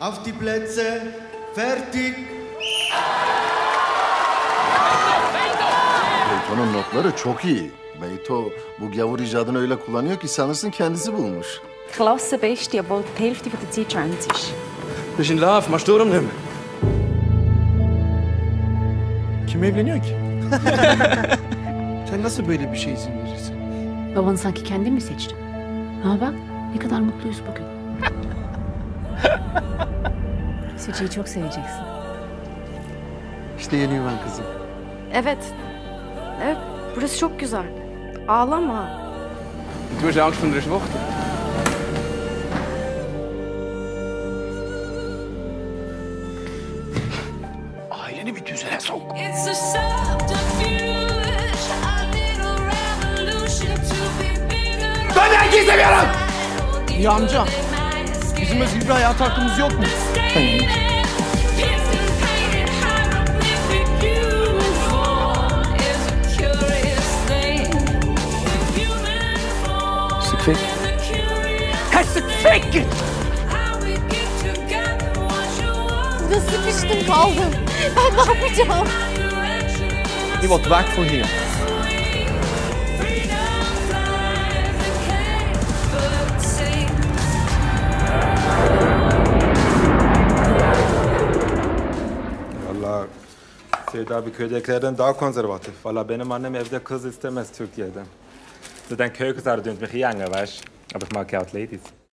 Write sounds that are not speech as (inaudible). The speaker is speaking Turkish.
Auf die Plätze. Fertig. Beyto'nun notları çok iyi. Beyto bu gavur icadını öyle kullanıyor ki sanırsın kendisi bulmuş. Klassenbeste, obwohl die Hälfte der Zeit Trends ist. Bist in Love, machst Sturm nicht mehr. Kim evleniyor ki? (laughs) Sen nasıl böyle bir şey izin verirsin? Babanı sanki kendin mi seçtin? Ha bak ne kadar mutluyuz bugün. Sütü'yü çok seveceksin. İşte yeni yuvan kızım. Evet. Evet, burası çok güzel. Ağlama. Du hast Angst vor einer Schwuchtel. Aileni bir düzene sok. It's a subterfuge, a little revolution to be bigger. Ben erkeği seviyorum! Ya amca, Bizim özgür bir hayat hakkımız yok mu? Hayır. Sikfik. Ha kaldım. Ben ne yapacağım? He was back for here. Seyit abi köydekilerden daha konservatif. Valla benim annem evde kız istemez Türkiye'den. Zaten köy kızları dönt mich iyi weißt Aber ich mag ja auch die Ladies.